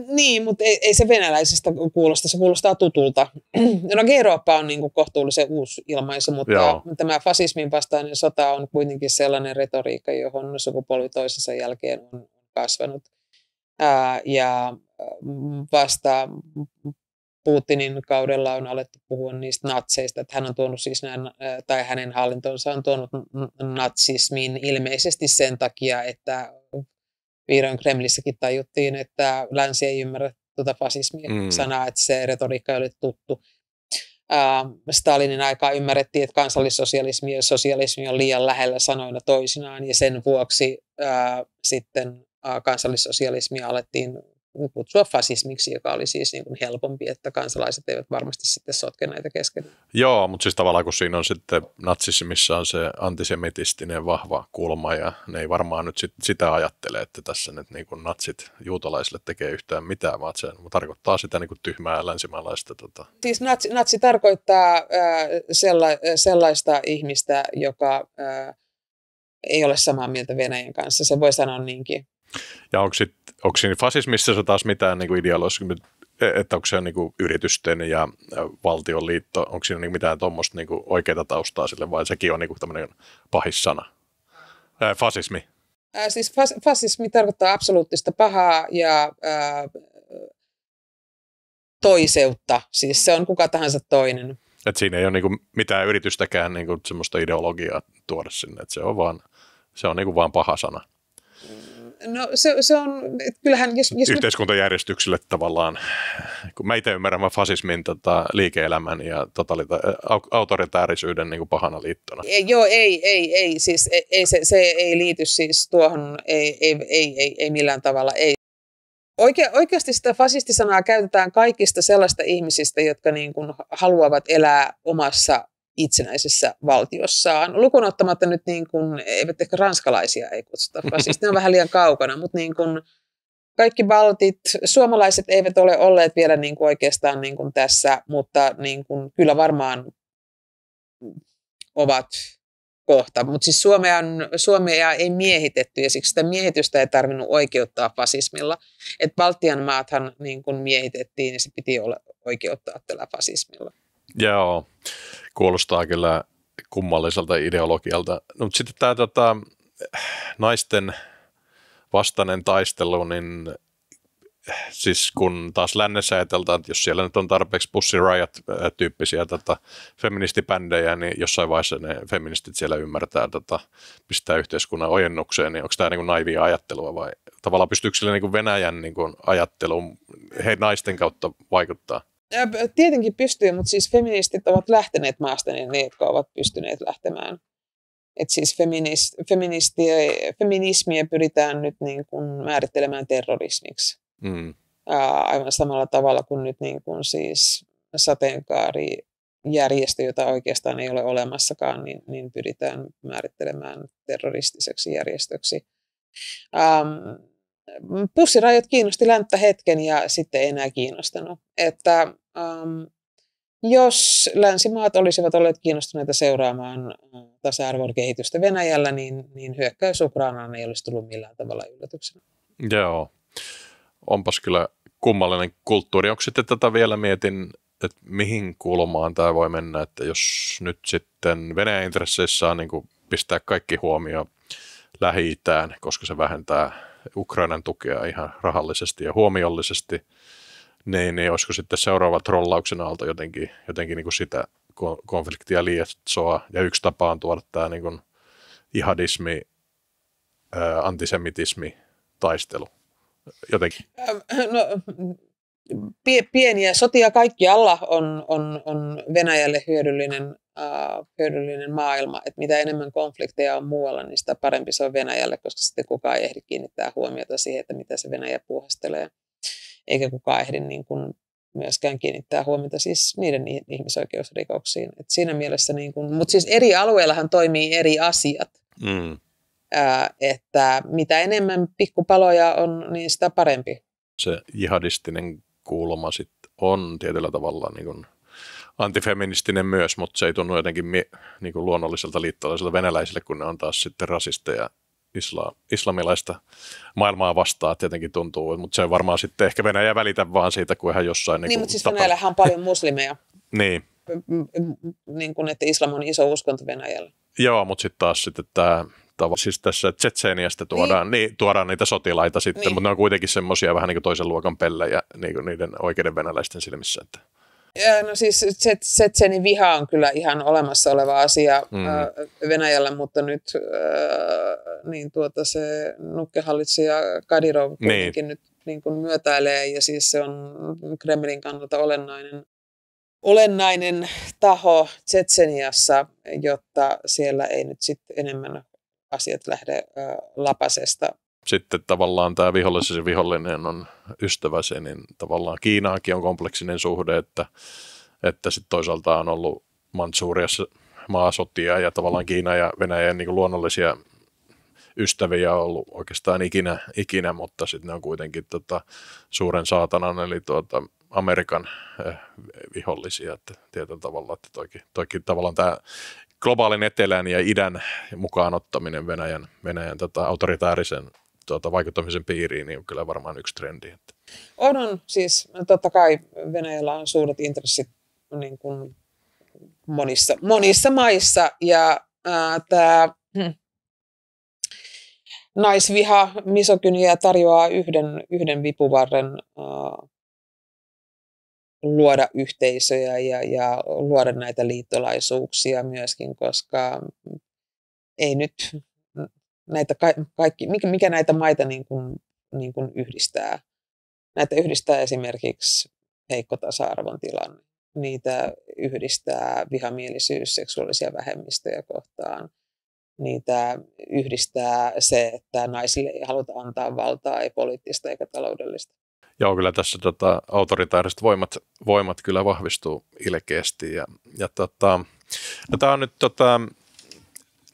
Niin, mutta ei, ei se venäläisestä kuulosta, se kuulostaa tutulta. [CLEARS THROAT] No Eurooppa on niin kuin kohtuullisen uusi ilmaisu, mutta Joo. tämä fasismin vastainen sota on kuitenkin sellainen retoriikka, johon sukupolvi toisensa jälkeen on kasvanut. Ää, ja vasta Putinin kaudella on alettu puhua niistä natseista, että hän on tuonut siis nämä, tai hänen hallintonsa on tuonut natsismin ilmeisesti sen takia, että vihdoin Kremlissäkin tajuttiin, että länsi ei ymmärrä tuota fasismi-sanaa, mm. että se retoriikka ei ole tuttu. Stalinin aikaa ymmärrettiin, että kansallissosialismi ja sosialismi on liian lähellä sanoina toisinaan, ja sen vuoksi ää, sitten kansallissosialismia alettiin kutsua fasismiksi, joka oli siis niin kuin helpompi, että kansalaiset eivät varmasti sitten sotke näitä kesken. Joo, mutta siis tavallaan kun siinä on sitten natsismissa on se antisemitistinen vahva kulma ja ne ei varmaan nyt sit, sitä ajattele, että tässä nyt niin kuin natsit juutalaisille tekee yhtään mitään, vaan se tarkoittaa sitä niin kuin tyhmää länsimaalaista. Tota. Siis natsi, natsi tarkoittaa äh, sella, sellaista ihmistä, joka äh, ei ole samaa mieltä Venäjän kanssa. Se voi sanoa niinkin. Ja onko, sit, onko siinä fasismissa taas mitään niin ideoloista, että onko se niin kuin yritysten ja valtion liitto, onko siinä niin mitään tuommoista niin oikeaa taustaa sille, vai sekin on niin tämmöinen pahissana? Ää, fasismi. Ää, siis fas, fasismi tarkoittaa absoluuttista pahaa ja ää, toiseutta. Siis se on kuka tahansa toinen. Et siinä ei ole niinku mitään yritystäkään niinku semmoista ideologiaa tuoda sinne, että se on vaan, se on niinku vaan paha sana. No se, se on, kyllähän jos... jos Yhteiskuntajärjestykselle nyt... tavallaan, kun mä itse ymmärrän fasismin tota, liike-elämän ja totalita- autoritäärisyyden niin kuin pahana liittona. Ei, joo, ei, ei, ei, siis ei, ei, se, se ei liity siis tuohon, ei, ei, ei, ei, ei millään tavalla, ei. Oike, oikeasti sitä fasistisanaa käytetään kaikista sellaista ihmisistä, jotka niin kuin haluavat elää omassa itsenäisessä valtiossaan. Lukun ottamatta nyt, niin kuin, eivät ehkä ranskalaisia ei kutsuta fasisti, ne on vähän liian kaukana, mutta niin kuin, kaikki baltit, suomalaiset eivät ole olleet vielä niin kuin oikeastaan niin kuin tässä, mutta niin kuin, kyllä varmaan ovat kohta. Mutta siis Suomea, Suomea ei miehitetty ja siksi sitä miehitystä ei tarvinnut oikeuttaa fasismilla. Et Baltian maathan niin kun miehitettiin ja se piti olla oikeuttaa tällä fasismilla. Joo, kuulostaa kyllä kummalliselta ideologialta. No, mutta sitten tämä tota, naisten vastainen taistelu, niin siis kun taas lännessä ajateltaan, että jos siellä nyt on tarpeeksi Pussy Riot-tyyppisiä tota, feministipändejä, niin jossain vaiheessa ne feministit siellä ymmärtää tota, pistää yhteiskunnan ojennukseen, niin onko tämä niin naivia ajattelua vai tavallaan pystyykö sille niin Venäjän niin ajatteluun he naisten kautta vaikuttaa? Tietenkin pystyy, mutta siis feministit ovat lähteneet maasta, niin ne, jotka ovat pystyneet lähtemään. Et siis feminist, feminismiä pyritään nyt niin kuin määrittelemään terrorismiksi. Mm. Aivan samalla tavalla kuin nyt niin kuin siis sateenkaari järjestö, jota oikeastaan ei ole olemassakaan, niin, niin pyritään määrittelemään terroristiseksi järjestöksi. Ähm, pussirajat kiinnosti länttä hetken ja sitten ei enää kiinnostanut. Että ähm, jos länsimaat olisivat olleet kiinnostuneita seuraamaan tasa-arvon kehitystä Venäjällä, niin, niin hyökkäys Ukrainaan ei olisi tullut millään tavalla yllätyksenä. Joo onpas kyllä kummallinen kulttuuri. Onko sitten tätä vielä mietin, että mihin kulmaan tämä voi mennä, että jos nyt sitten Venäjän intresseissä on niin pistää kaikki huomio lähi koska se vähentää Ukrainan tukea ihan rahallisesti ja huomiollisesti, niin, niin olisiko sitten seuraava trollauksen aalto jotenkin, jotenkin niin kuin sitä konfliktia lietsoa. Ja yksi tapa on tuoda tämä niin kuin jihadismi, ää, antisemitismi, taistelu jotenkin? No, pieniä sotia kaikkialla on, on, on Venäjälle hyödyllinen, uh, hyödyllinen maailma. Et mitä enemmän konflikteja on muualla, niin sitä parempi se on Venäjälle, koska sitten kukaan ei ehdi kiinnittää huomiota siihen, että mitä se Venäjä puuhastelee. Eikä kukaan ehdi niin kuin myöskään kiinnittää huomiota siis niiden ihmisoikeusrikoksiin. Et siinä mielessä, niin kuin, mutta siis eri alueillahan toimii eri asiat. Mm että mitä enemmän pikkupaloja on, niin sitä parempi. Se jihadistinen kulma sit on tietyllä tavalla niin kuin antifeministinen myös, mutta se ei tunnu jotenkin mie- niin kuin luonnolliselta liittolaiselta venäläisille, kun ne on taas sitten rasisteja isla, islamilaista maailmaa vastaan tietenkin tuntuu, mutta se on varmaan sitten ehkä Venäjä välitä vaan siitä, kun ihan jossain... Niin, niin mutta siis tapa... Venäjällähän on paljon muslimeja. [LAUGHS] niin. Niin kuin, että islam on iso uskonto Venäjällä. Joo, mutta sitten taas sitten tämä vastaava. Siis tässä Tsetseeniasta tuodaan, niin. Niin, tuodaan niitä sotilaita sitten, niin. mutta ne on kuitenkin semmoisia vähän niin kuin toisen luokan pellejä niin kuin niiden oikeiden venäläisten silmissä. Että. Ja, no siis Tsetseenin viha on kyllä ihan olemassa oleva asia mm. Venäjällä, mutta nyt niin tuota se nukkehallitsija Kadirov niin. nyt niin kuin myötäilee ja siis se on Kremlin kannalta olennainen olennainen taho Tsetseniassa, jotta siellä ei nyt sitten enemmän asiat lähde lapasesta. Sitten tavallaan tämä vihollisesi vihollinen on ystäväsi, niin tavallaan Kiinaakin on kompleksinen suhde, että, että sitten toisaalta on ollut Mantsuriassa maasotia ja tavallaan Kiina ja Venäjän niin luonnollisia ystäviä on ollut oikeastaan ikinä, ikinä mutta sitten ne on kuitenkin tota, suuren saatanan, eli tuota, Amerikan eh, vihollisia, että tietyllä tavalla, että toikin, toikin tavallaan tämä globaalin etelän ja idän mukaan ottaminen Venäjän, Venäjän tota, autoritaarisen tuota, vaikuttamisen piiriin, niin on kyllä varmaan yksi trendi. Että. On, on. Siis totta kai Venäjällä on suuret intressit niin kuin monissa, monissa maissa ja tämä hmm, naisviha, misokyniä tarjoaa yhden, yhden vipuvarren luoda yhteisöjä ja, ja luoda näitä liittolaisuuksia myöskin, koska ei nyt näitä kaikki, mikä, mikä näitä maita niin kuin, niin kuin yhdistää. Näitä yhdistää esimerkiksi heikko tasa-arvon tilanne. Niitä yhdistää vihamielisyys seksuaalisia vähemmistöjä kohtaan. Niitä yhdistää se, että naisille ei haluta antaa valtaa, ei poliittista eikä taloudellista. Joo, kyllä tässä tota, autoritaariset voimat, voimat kyllä vahvistuu ilkeästi. Ja, ja tota, no tämä on nyt, tota,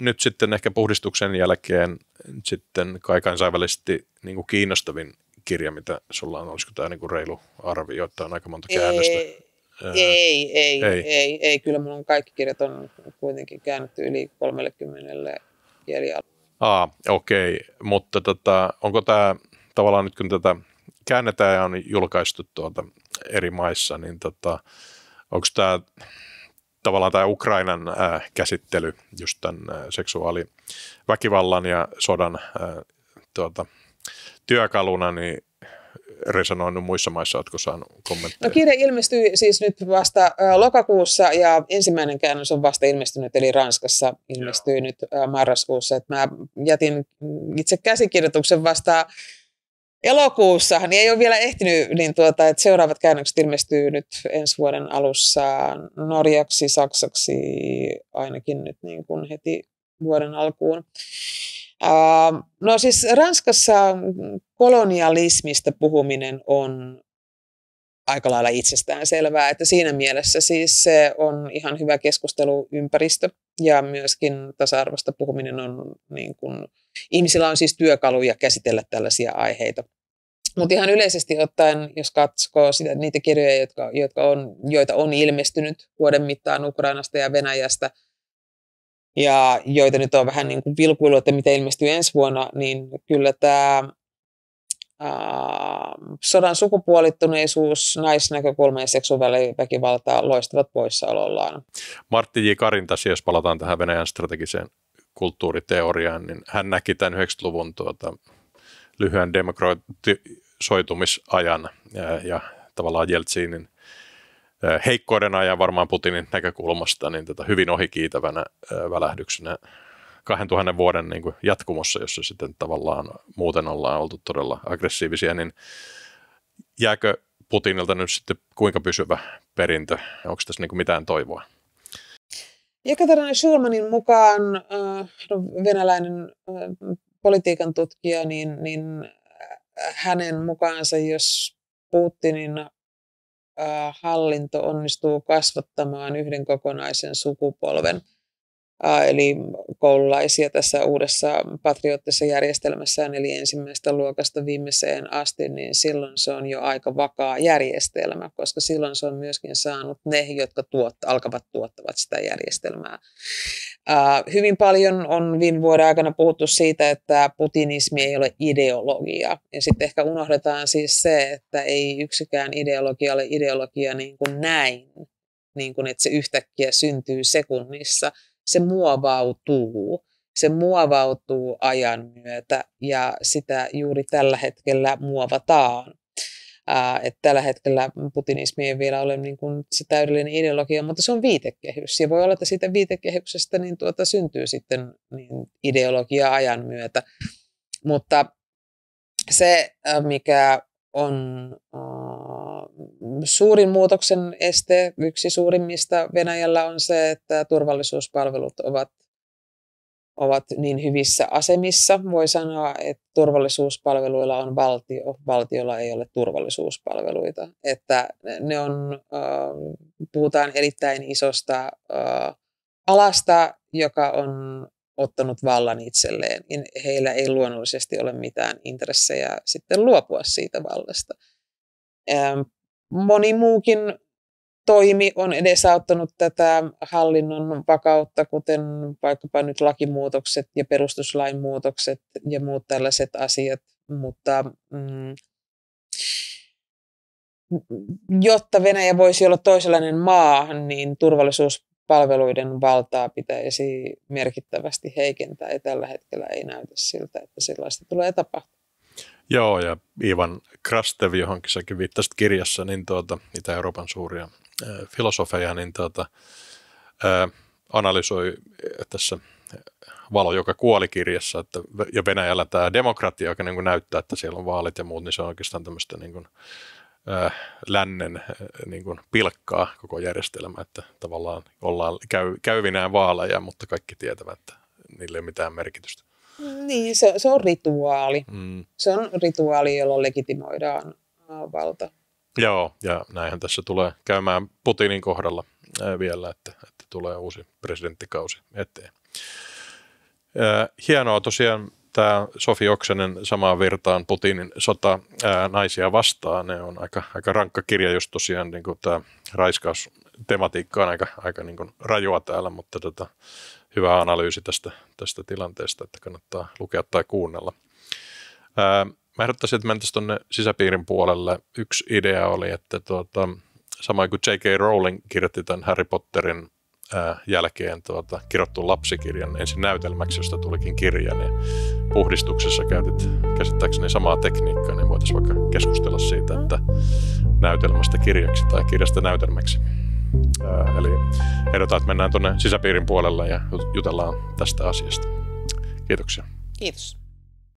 nyt sitten ehkä puhdistuksen jälkeen sitten kai kansainvälisesti niin kuin kiinnostavin kirja, mitä sulla on, olisiko tämä niin kuin reilu arvio, että on aika monta käännöstä? Ei, ei, ei, ei, ei, ei, kyllä mun kaikki kirjat on kuitenkin käännetty yli 30 kielialueella. Aa, okei, okay. mutta tota, onko tämä tavallaan nyt kun tätä käännetään ja on julkaistu tuolta eri maissa, niin tota, onko tämä tavallaan tämä Ukrainan ää, käsittely just tämän ää, seksuaaliväkivallan ja sodan ää, tuota, työkaluna, niin resonoinut muissa maissa, oletko saanut kommentteja? No kirja ilmestyi siis nyt vasta ä, lokakuussa ja ensimmäinen käännös on vasta ilmestynyt, eli Ranskassa ilmestyi Joo. nyt ä, marraskuussa. Et mä jätin itse käsikirjoituksen vasta elokuussa, niin ei ole vielä ehtinyt, niin tuota, että seuraavat käännökset ilmestyy nyt ensi vuoden alussa norjaksi, saksaksi ainakin nyt niin kuin heti vuoden alkuun. Uh, no siis Ranskassa kolonialismista puhuminen on aika lailla itsestään selvää, että siinä mielessä siis se on ihan hyvä keskusteluympäristö ja myöskin tasa-arvosta puhuminen on niin kuin, ihmisillä on siis työkaluja käsitellä tällaisia aiheita. Mutta ihan yleisesti ottaen, jos katsoo sitä, niitä kirjoja, jotka, jotka on, joita on ilmestynyt vuoden mittaan Ukrainasta ja Venäjästä, ja joita nyt on vähän niin kuin vilkuilu, että mitä ilmestyy ensi vuonna, niin kyllä tämä ää, sodan sukupuolittuneisuus, naisnäkökulma ja seksuaaliväkivalta loistavat poissaolollaan. Martti J. Karintasi, jos palataan tähän Venäjän strategiseen kulttuuriteoriaan, niin hän näki tämän 90-luvun tuota, lyhyen demokratisoitumisajan ja, ja tavallaan Jeltsinin heikkoiden ajan varmaan Putinin näkökulmasta niin tätä hyvin ohikiitävänä välähdyksenä 2000 vuoden niin kuin jatkumossa, jossa sitten tavallaan muuten ollaan oltu todella aggressiivisia, niin jääkö Putinilta nyt sitten kuinka pysyvä perintö? Onko tässä niin kuin mitään toivoa? Jekaterina Schulmanin mukaan, no, venäläinen politiikan tutkija, niin, niin hänen mukaansa, jos Putinin hallinto onnistuu kasvattamaan yhden kokonaisen sukupolven – eli koululaisia tässä uudessa patriottisessa järjestelmässään, eli ensimmäistä luokasta viimeiseen asti, niin silloin se on jo aika vakaa järjestelmä, koska silloin se on myöskin saanut ne, jotka tuot, alkavat tuottavat sitä järjestelmää. hyvin paljon on viime vuoden aikana puhuttu siitä, että putinismi ei ole ideologia. Ja sitten ehkä unohdetaan siis se, että ei yksikään ideologia ole ideologia niin kuin näin, niin kuin että se yhtäkkiä syntyy sekunnissa, se muovautuu. Se muovautuu ajan myötä ja sitä juuri tällä hetkellä muovataan. Ää, että tällä hetkellä putinismi ei vielä ole niin kuin se täydellinen ideologia, mutta se on viitekehys. Ja voi olla, että siitä viitekehyksestä niin tuota, syntyy sitten niin ideologia ajan myötä. Mutta se, mikä on suurin muutoksen este, yksi suurimmista Venäjällä on se, että turvallisuuspalvelut ovat, ovat niin hyvissä asemissa. Voi sanoa, että turvallisuuspalveluilla on valtio, valtiolla ei ole turvallisuuspalveluita. Että ne on, puhutaan erittäin isosta alasta, joka on ottanut vallan itselleen, heillä ei luonnollisesti ole mitään intressejä sitten luopua siitä vallasta moni muukin toimi on edesauttanut tätä hallinnon vakautta, kuten vaikkapa nyt lakimuutokset ja perustuslain muutokset ja muut tällaiset asiat, mutta mm, jotta Venäjä voisi olla toisenlainen maa, niin turvallisuuspalveluiden valtaa pitäisi merkittävästi heikentää ja tällä hetkellä ei näytä siltä, että sellaista tulee tapahtumaan. Joo, ja Ivan Krastev, johonkin säkin viittasit kirjassa, niin tuota, Itä-Euroopan suuria filosofeja, niin tuota, ää, analysoi tässä Valo, joka kuoli kirjassa, että, ja Venäjällä tämä demokratia, joka niin näyttää, että siellä on vaalit ja muut, niin se on oikeastaan tämmöistä niin kuin, ää, lännen ää, niin kuin pilkkaa koko järjestelmä, että tavallaan ollaan käy, käyvinään vaaleja, mutta kaikki tietävät, että niillä ei ole mitään merkitystä. Niin, se, se on rituaali. Mm. Se on rituaali, jolla legitimoidaan valta. Joo, ja näinhän tässä tulee käymään Putinin kohdalla vielä, että, että tulee uusi presidenttikausi eteen. Hienoa tosiaan tämä Sofi Oksanen samaan virtaan Putinin sota ää, naisia vastaan. Ne on aika, aika rankka kirja, just tosiaan niin tämä raiskaustematiikka on aika, aika niin kuin rajua täällä, mutta tota, hyvä analyysi tästä, tästä tilanteesta, että kannattaa lukea tai kuunnella. Ää, Mä ehdottaisin, että mentäisiin tuonne sisäpiirin puolelle. Yksi idea oli, että tuota, samoin kuin J.K. Rowling kirjoitti tämän Harry Potterin ää, jälkeen tuota, kirjoittu lapsikirjan ensin näytelmäksi, josta tulikin kirja, niin puhdistuksessa käytit käsittääkseni samaa tekniikkaa, niin voitaisiin vaikka keskustella siitä, että näytelmästä kirjaksi tai kirjasta näytelmäksi. Ää, eli ehdotan, että mennään tuonne sisäpiirin puolelle ja jutellaan tästä asiasta. Kiitoksia. Kiitos.